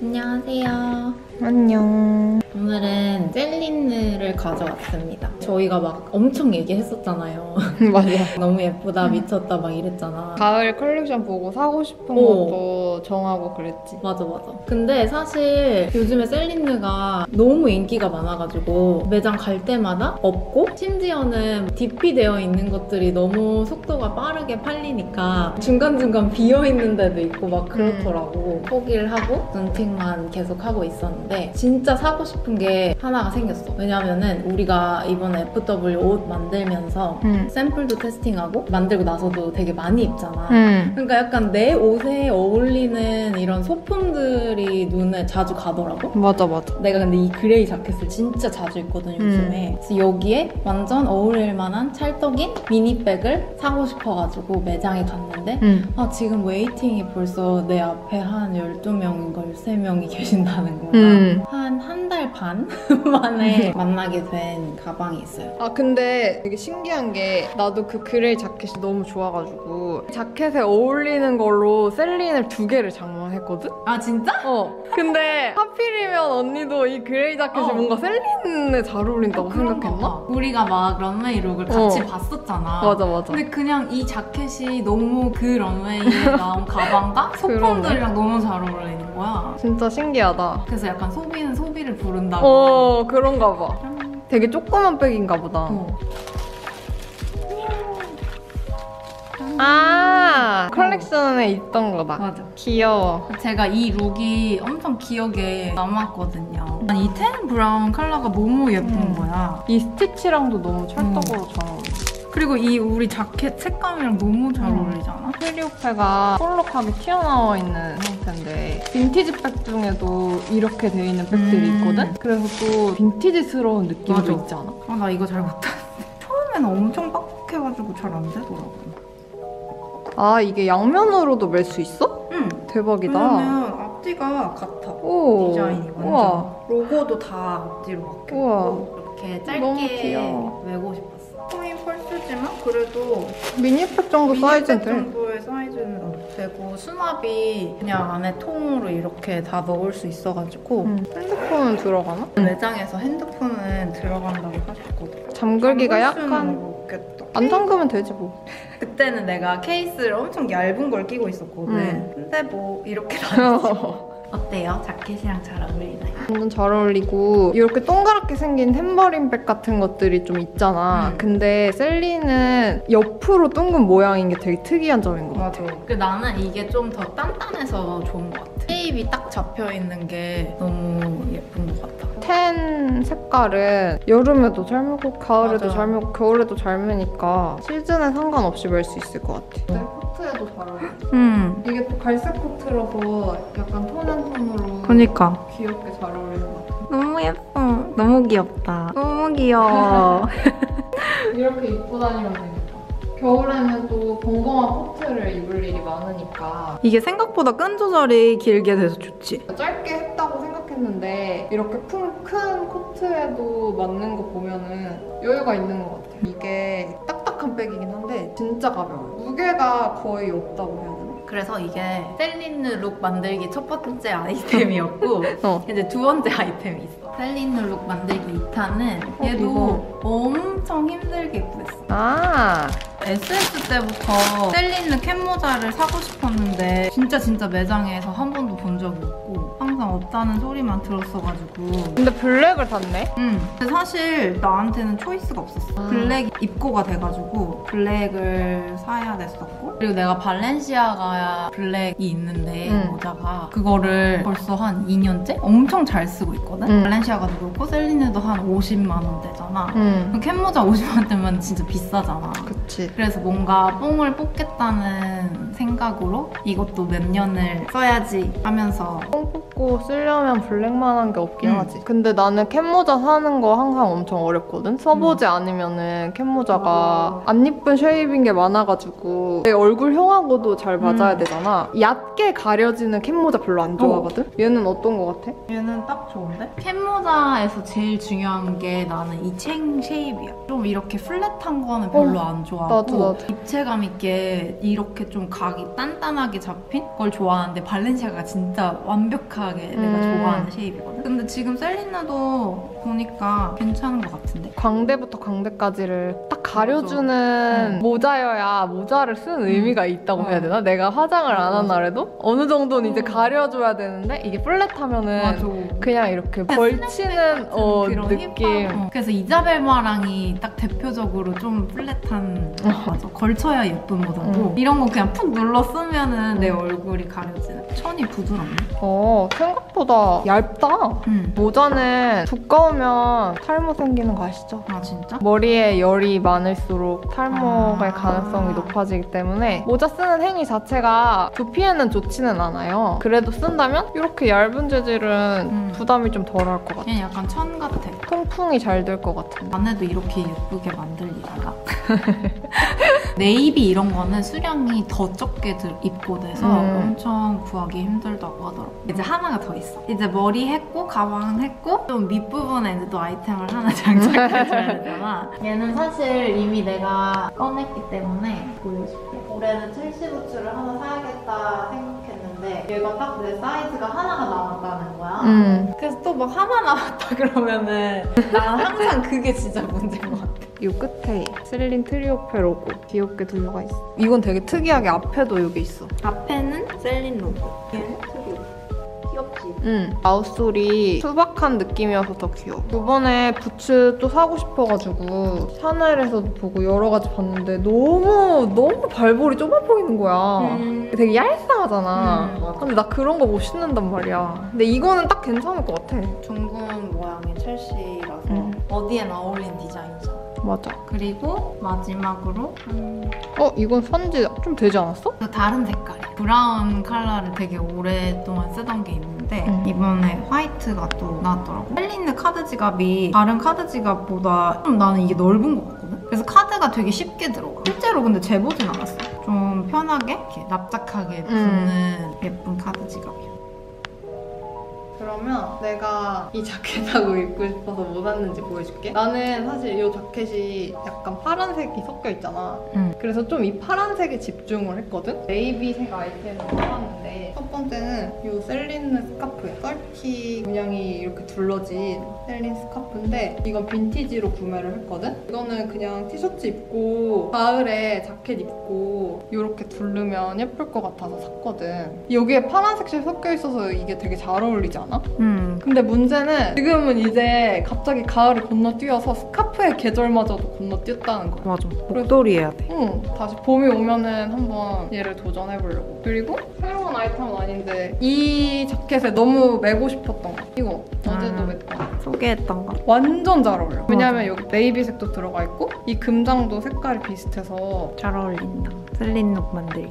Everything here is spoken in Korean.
안녕하세요. 안녕. 오늘은 셀린느를 가져왔습니다. 저희가 막 엄청 얘기했었잖아요. 맞아. 너무 예쁘다, 미쳤다 막 이랬잖아. 가을 컬렉션 보고 사고 싶은 어. 것도 정하고 그랬지. 맞아 맞아. 근데 사실 요즘에 셀린느가 너무 인기가 많아가지고 매장 갈 때마다 없고 심지어는 DP 되어 있는 것들이 너무 속도가 빠르게 팔리니까 중간중간 비어 있는 데도 있고 막 그렇더라고. 포기를 하고 눈팅만 계속 하고 있었는데 진짜 사고 싶은 게 하나가 생겼어. 왜냐면은 우리가 이번에 FW 옷 만들면서 응. 샘플도 테스팅하고 만들고 나서도 되게 많이 입잖아. 응. 그러니까 약간 내 옷에 어울리는 이런 소품들이 눈에 자주 가더라고. 맞아, 맞아. 내가 근데 이 그레이 자켓을 진짜 자주 입거든 요즘에. 그래서 여기에 완전 어울릴 만한 찰떡인 미니백을 사고 싶어가지고 매장에 갔는데 응. 아 지금 waiting이 벌써 내 앞에 한 12명인가 13명이 계신다는 거야. 응. 한한 달 반 만에 만나게 된 가방이 있어요. 아, 근데 되게 신기한 게 나도 그 그레이 자켓이 너무 좋아가지고 자켓에 어울리는 걸로 셀린을 두 개를 장만했거든? 아 진짜? 어. 근데 하필이면 언니도 이 그레이 자켓이 어. 뭔가 셀린에 잘 어울린다고 그런가 생각했나? 봐. 우리가 막 런웨이 룩을 같이 어. 봤었잖아. 맞아, 맞아. 근데 그냥 이 자켓이 너무 그 런웨이에 나온 가방과. 소품들이랑 너무 잘 어울리는 거야. 진짜 신기하다. 그래서 약간 소비는 소비를 부른다고. 어, 그런가 봐. 되게 조그만 백인가 보다. 어. 아, 컬렉션에 있던 거다. 맞아. 귀여워. 제가 이 룩이 엄청 기억에 남았거든요. 이 tan brown 컬러가 너무 예쁜 음. 거야. 이 스티치랑도 너무 찰떡으로 잘 어울려. 그리고 이 우리 자켓 색감이랑 너무 잘 음. 어울리잖아. Triomphe가 볼록하게 튀어나와 있는 형태인데 빈티지 백 중에도 이렇게 돼 있는 백들이 음. 있거든? 그래서 또 빈티지스러운 느낌도 맞아. 있지 않아? 아, 나 이거 잘 못하는데. 처음에는 엄청 빡빡해가지고 잘 안 되더라고. 아, 이게 양면으로도 멜 수 있어? 응. 대박이다. 왜냐면 앞뒤가 같아. 오. 디자인이 완전. 우와. 로고도 다 앞뒤로 바뀌었고 우와. 이렇게 너무 짧게 귀여워. 메고 싶었어. 펄스지만 그래도 미니백 정도 사이즈는 돼. 정도의 사이즈는 되고 수납이 그냥 안에 통으로 이렇게 다 넣을 수 있어가지고 응. 핸드폰은 들어가나? 매장에서 핸드폰은 들어간다고 하셨거든. 잠그기가 약간 없겠다. 안 잠그면 되지 뭐. 그때는 내가 케이스를 엄청 얇은 걸 끼고 있었거든. 음. 근데 뭐 이렇게 다녔어. 어때요? 자켓이랑 잘 어울리나요? 완전 잘 어울리고 이렇게 동그랗게 생긴 탬버린백 같은 것들이 좀 있잖아. 음. 근데 셀린은 옆으로 둥근 모양인 게 되게 특이한 점인 것 같아. 맞아. 그 나는 이게 좀 더 단단해서 좋은 것 같아. shape이 딱 잡혀 있는 게 너무 예쁜 것 같아. 텐 색깔은 여름에도 잘 메고 가을에도 맞아. 잘 메고 겨울에도 잘 메니까 시즌에 상관없이 멜 수 있을 것 같아. 네, 코트에도 잘 어울려. 음. 이게 또 갈색 코트라서 약간 톤앤톤으로 그니까. 귀엽게 잘 어울리는 것 같아. 너무 예뻐. 너무 귀엽다. 너무 귀여워. 이렇게 입고 다니면 되겠다. 겨울에는 또 벙벙한 코트를 입을 일이 많으니까 이게 생각보다 끈 조절이 길게 돼서 좋지. 짧게 했다고 생각했는데 이렇게 큰, 큰 코트에도 맞는 거 보면은 여유가 있는 것 같아. 이게 딱딱한 백이긴 한데 진짜 가벼워요. 무게가 거의 없다고 해야 되나? 그래서 이게 셀린느 룩 만들기 첫 번째 아이템이었고 어. 이제 두 번째 아이템이 있어. 셀린느 룩 만들기 2탄은 어, 얘도 엄청 힘들게 구했어. 아, SS 때부터 셀린느 캡모자를 사고 싶었는데 진짜 진짜 매장에서 한 번도 본 적이 없고 항상 없다는 소리만 들었어가지고 근데 블랙을 샀네? 음. 근데 사실 나한테는 choice가 없었어. 아. 블랙 입고가 돼가지고 블랙을 사야 됐었고 그리고 내가 발렌시아가 블랙이 있는데 음. 모자가 그거를 벌써 한 2년째 엄청 잘 쓰고 있거든. 음. 발렌시아가도 그렇고 셀린느도 한 50만 원대잖아. 응. 그럼 캡모자 50만 원대면 진짜 비싸잖아. 그치. 그래서 뭔가 뽕을 뽑겠다는 생각으로 이것도 몇 년을 써야지 하면서 뽕 뽑고 쓰려면 블랙만한 게 없긴 음. 하지. 근데 나는 캡모자 사는 거 항상 엄청 어렵거든. 써보지 않으면은 캡모자가 맞아. 안 이쁜 쉐입인 게 많아가지고 내 얼굴형하고도 잘 맞아야 음. 되잖아. 얕게 가려지는 캡모자 별로 안 좋아하거든. 얘는 어떤 거 같아? 얘는 딱 좋은데? 캡모자에서 제일 중요한 게 나는 이 챙 shape이야. 좀 이렇게 flat한 거는 별로 안 좋아하고 나도, 나도. 입체감 있게 이렇게 좀 각이 단단하게 잡힌 걸 좋아하는데 발렌시아가 진짜 완벽하게 내가 음. 좋아하는 shape이거든. 근데 지금 셀린느도 보니까 괜찮은 것 같은데? 광대부터 광대까지를 딱 가려주는 음. 모자여야 모자를 쓴 의미가 있다고 어. 해야 되나? 내가 화장을 안한 맞아. 날에도 어느 정도는 이제 어. 가려줘야 되는데 이게 flat하면은 그냥 이렇게 벌치는 어, 그런 느낌. 힙합. 어, 그래서 이자벨 마랑이 딱 대표적으로 좀 플랫한 맞아. 걸쳐야 예쁜 모자고 음. 이런 거 그냥 푹 눌러 쓰면은 내 음. 얼굴이 가려지는 천이 부드럽네. 어 생각보다 얇다. 응. 모자는 두꺼우면 탈모 생기는 거 아시죠? 아 진짜? 머리에 열이 많 을수록 탈모갈 아. 가능성이 높아지기 때문에 모자 쓰는 행위 자체가 두피에는 좋지는 않아요. 그래도 쓴다면 이렇게 얇은 재질은 음. 부담이 좀 덜할 것 같아. 그냥 약간 천 같아. 통풍이 잘 될 것 같은데. 안에도 이렇게 예쁘게 만들 리가. 네이비 이런 거는 수량이 더 적게 들, 입고 돼서 음. 엄청 구하기 힘들다고 하더라고. 이제 하나가 더 있어. 이제 머리 했고 가방 했고 좀 밑부분에 이제 또 아이템을 하나 장착해줘야 되잖아. 얘는 사실 이미 내가 꺼냈기 때문에 보여줄게. 올해는 첼시 부츠를 하나 사야겠다 생각했는데 얘가 딱 내 사이즈가 하나가 남았다는 거야. 음. 그래서 또 막 하나 남았다 그러면은 난 항상 그게 진짜 문제인 것 같아. 이 끝에 셀린 Triomphe 로고 귀엽게 들어가 있어. 이건 되게 특이하게 앞에도 여기 있어. 앞에는 셀린 로고. 얘는 트리오. 귀엽지? 응. outsole이 투박한 느낌이어서 더 귀여워. 이번에 부츠 또 사고 싶어가지고 샤넬에서도 보고 여러 가지 봤는데 너무 너무 발볼이 좁아 보이는 거야. 음. 되게 얄쌍하잖아. 음. 근데 나 그런 거 못 신는단 말이야. 근데 이거는 딱 괜찮을 것 같아. 둥근 모양의 첼시라서 음. 어디에나 어울린 디자인이잖아. 맞아. 그리고 마지막으로 음, 어 이건 산지 좀 되지 않았어? 그 다른 색깔이 브라운 컬러를 되게 오랫동안 쓰던 게 있는데 음. 이번에 화이트가 또 나왔더라고. 셀린느 카드 지갑이 다른 카드 지갑보다 좀 나는 이게 넓은 것 같거든? 그래서 카드가 되게 쉽게 들어가. 실제로 근데 재보진 않았어. 좀 편하게 이렇게 납작하게 붙는 예쁜 카드 지갑이야 그러면 내가 이 자켓하고 입고 싶어서 뭐 샀는지 보여줄게. 나는 사실 이 자켓이 약간 파란색이 섞여 있잖아. 응. 그래서 좀 이 파란색에 집중을 했거든? 네이비색 아이템을 사봤는데 첫 번째는 이 셀린느 스카프야. 썰티 문양이 이렇게 둘러진 셀린 스카프인데 이건 빈티지로 구매를 했거든? 이거는 그냥 티셔츠 입고 가을에 자켓 입고 이렇게 두르면 예쁠 것 같아서 샀거든. 여기에 파란색이 섞여 있어서 이게 되게 잘 어울리지 않아? 음. 근데 문제는 지금은 이제 갑자기 가을을 건너뛰어서 스카프의 계절마저도 건너뛰었다는 거야. 맞아 목도리 해야 돼 응, 다시 봄이 오면은 한번 얘를 도전해보려고. 그리고 새로운 아이템은 아닌데 이 자켓에 너무 매고 싶었던 거. 이거 어제도 아. 맸다. 소개했던 거 완전 잘 어울려. 왜냐면. 여기 네이비색도 들어가 있고 이 금장도 색깔이 비슷해서 잘 어울린다 셀린 룩 만들기